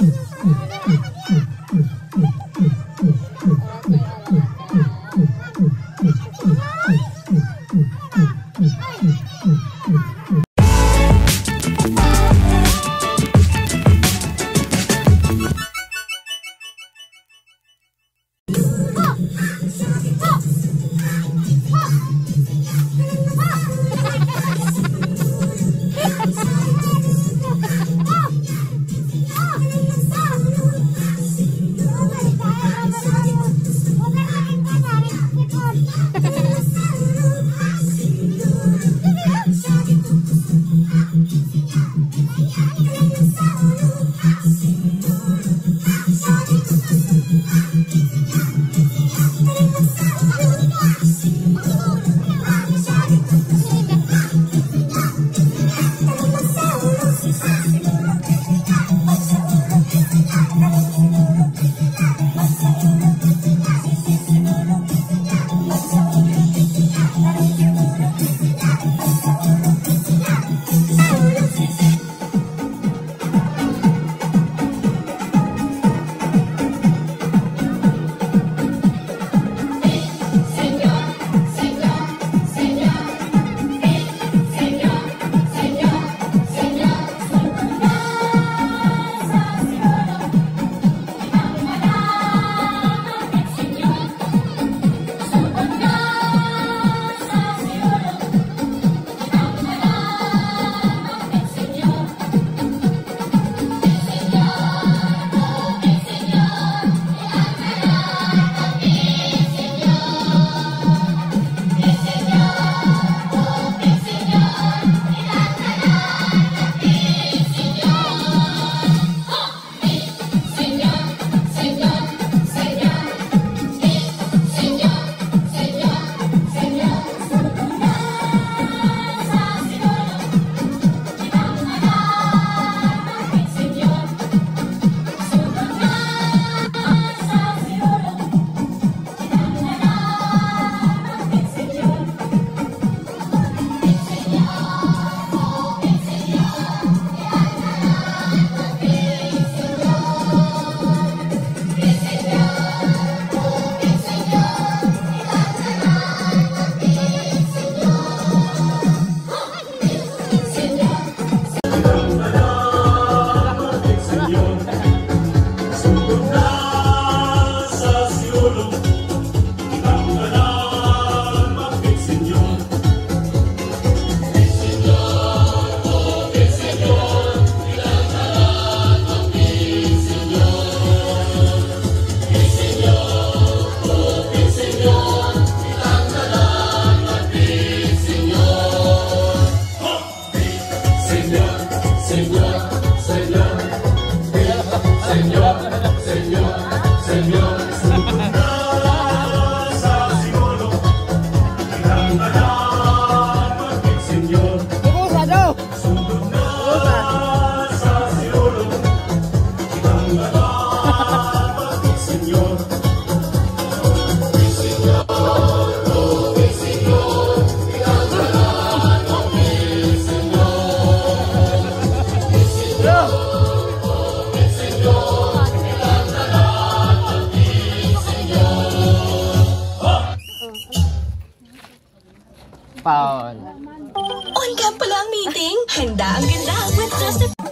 Woo! Tonight. Paul. On cam pala ang meeting. Handa ang ganda with just